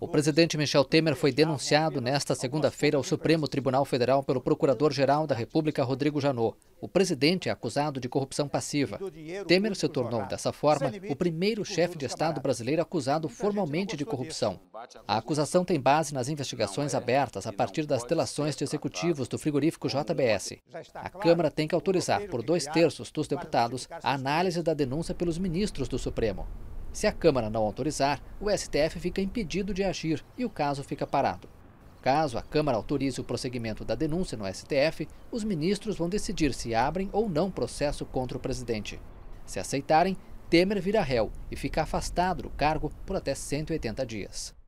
O presidente Michel Temer foi denunciado nesta segunda-feira ao Supremo Tribunal Federal pelo Procurador-Geral da República, Rodrigo Janot. O presidente é acusado de corrupção passiva. Temer se tornou, dessa forma, o primeiro chefe de Estado brasileiro acusado formalmente de corrupção. A acusação tem base nas investigações abertas a partir das delações de executivos do frigorífico JBS. A Câmara tem que autorizar, por dois terços dos deputados, a análise da denúncia pelos ministros do Supremo. Se a Câmara não autorizar, o STF fica impedido de agir e o caso fica parado. Caso a Câmara autorize o prosseguimento da denúncia no STF, os ministros vão decidir se abrem ou não processo contra o presidente. Se aceitarem, Temer vira réu e fica afastado do cargo por até 180 dias.